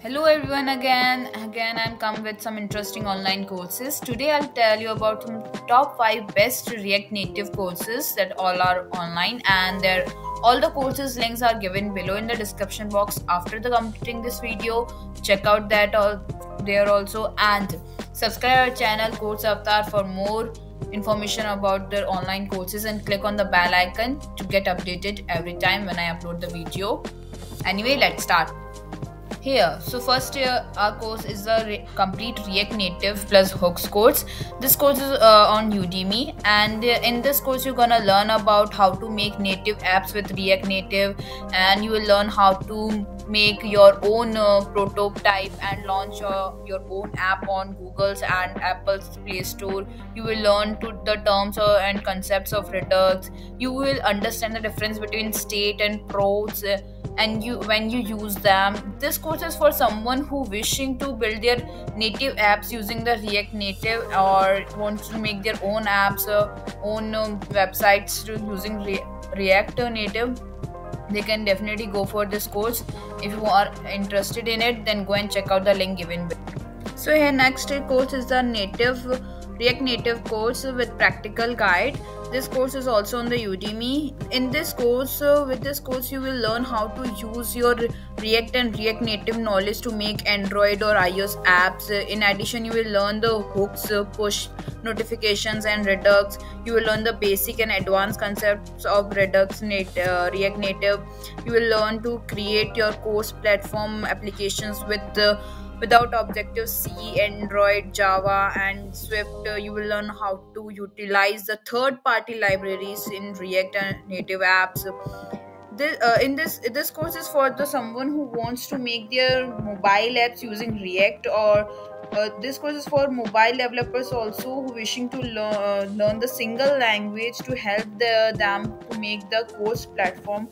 Hello everyone again. Again I'm come with some interesting online courses. Today I'll tell you about top 5 best React Native courses that all are online and they all the courses links are given below in the description box after the completing this video. Check out that all there also and subscribe our channel Course Avatar for more information about their online courses and click on the bell icon to get updated every time when I upload the video. Anyway, let's start here so first uh, our course is a re complete react native plus hooks course. This course is uh, on udemy and uh, in this course you're gonna learn about how to make native apps with react native and you will learn how to make your own uh, prototype and launch uh, your own app on google's and apple's play store. You will learn to the terms uh, and concepts of redux you will understand the difference between state and props and you when you use them. This course is for someone who wishing to build their native apps using the react native or wants to make their own apps uh, own um, websites using Re- react native they can definitely go for this course. If you are interested in it then go and check out the link given below. So here next course is the native react native course with practical guide. This course is also on the udemy. In this course uh, with this course you will learn how to use your react and react native knowledge to make android or ios apps. In addition you will learn the hooks uh, push notifications and redux. You will learn the basic and advanced concepts of redux nat- uh, react native. You will learn to create your cross platform applications with the without objective c android java and swift uh, you will learn how to utilize the third party libraries in react and native apps. This, uh, in this this course is for the someone who wants to make their mobile apps using react or uh, this course is for mobile developers also who wishing to learn, uh, learn the single language to help the, them to make the cross platform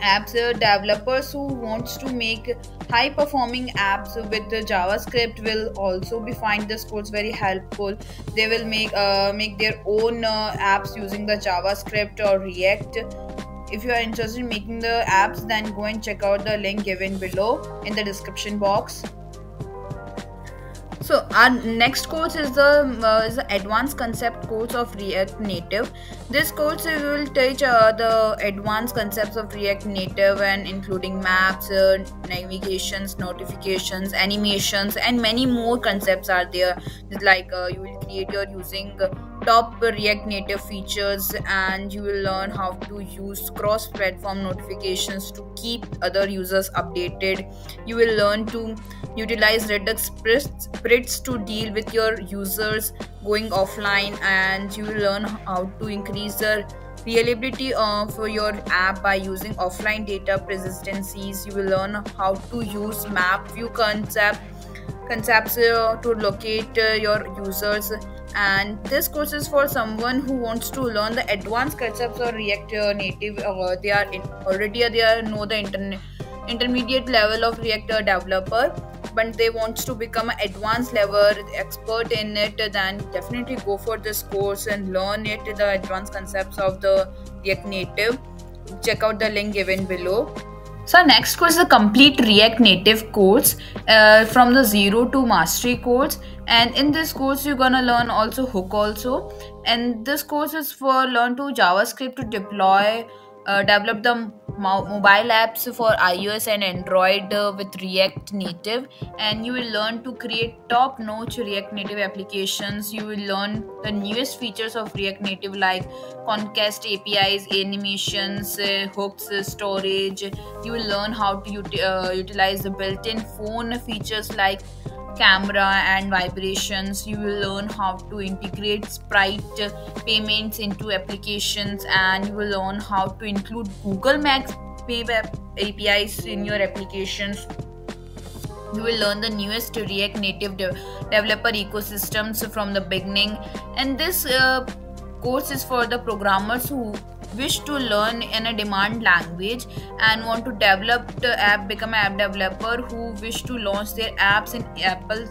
apps developers who wants to make high performing apps with the javascript will also be find this course very helpful. They will make uh, make their own uh, apps using the javascript or react. If you are interested in making the apps then go and check out the link given below in the description box so our next course is the uh, is the advanced concept course of react native. This course will teach uh, the advanced concepts of react native and including maps uh, navigations notifications animations and many more concepts are there. Like uh, you will create your using top react native features and you will learn how to use cross platform notifications to keep other users updated. You will learn to utilize redux scripts to deal with your users going offline and you will learn how to increase the reliability of your app by using offline data persistencies you will learn how to use map view concept concepts uh, to locate uh, your users and this course is for someone who wants to learn the advanced concepts of react native uh, they are in, already they are know the internet intermediate level of react developer but they want to become an advanced level expert in it then definitely go for this course and learn it the advanced concepts of the react native. Check out the link given below so next course is a complete React Native course uh, from the zero to mastery course. And in this course you're gonna learn also hook also. And this course is for learn to JavaScript to deploy uh, develop the mobile apps for iOS and Android uh, with React Native, and you will learn to create top notch React Native applications. You will learn the newest features of React Native like Context APIs, animations, uh, hooks, uh, storage. You will learn how to ut- uh, utilize the built in phone features like camera and vibrations you will learn how to integrate Stripe payments into applications and you will learn how to include google maps pay apis in your applications. You will learn the newest react native de- developer ecosystems from the beginning. And this uh, course is for the programmers who wish to learn in a demand language and want to develop the app become an app developer who wish to launch their apps in apple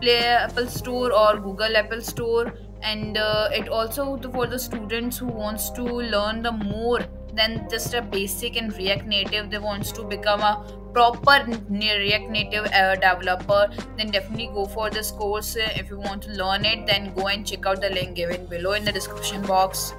play apple store or google apple store. And uh, it also for the students who wants to learn the more than just a basic in react native they wants to become a proper react native uh, developer then definitely go for this course. If you want to learn it then go and check out the link given below in the description box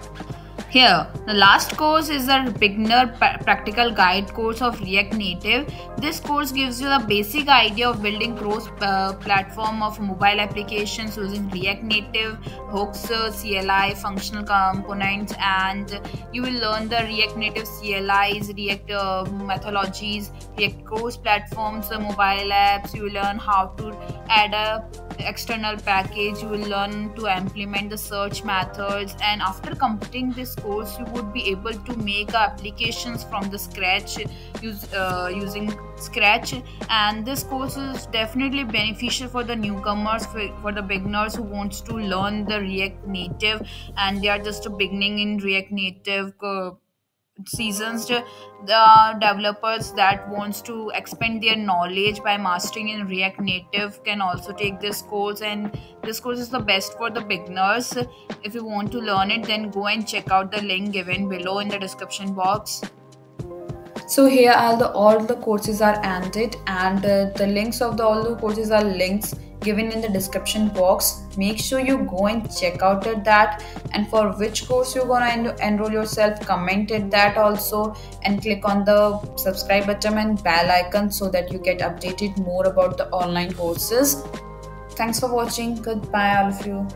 here, the last course is a beginner practical guide course of React Native. This course gives you the basic idea of building cross uh, platform of mobile applications using React Native, hooks, CLI, functional components, and you will learn the React Native CLIs, React uh, methodologies, React cross platforms, mobile apps. You will learn how to add a external package you will learn to implement the search methods and after completing this course you would be able to make applications from the scratch use, uh, using scratch. And this course is definitely beneficial for the newcomers for, for the beginners who wants to learn the react native. And they are just beginning in react native uh, seasons the developers that wants to expand their knowledge by mastering in react native can also take this course and this course is the best for the beginners. If you want to learn it then go and check out the link given below in the description box. So here all the all the courses are ended and uh, the links of the all the courses are links given in the description box. Make sure you go and check out at that. And for which course you're gonna en- enroll yourself comment it that also. And click on the subscribe button and bell icon so that you get updated more about the online courses. Thanks for watching. Goodbye all of you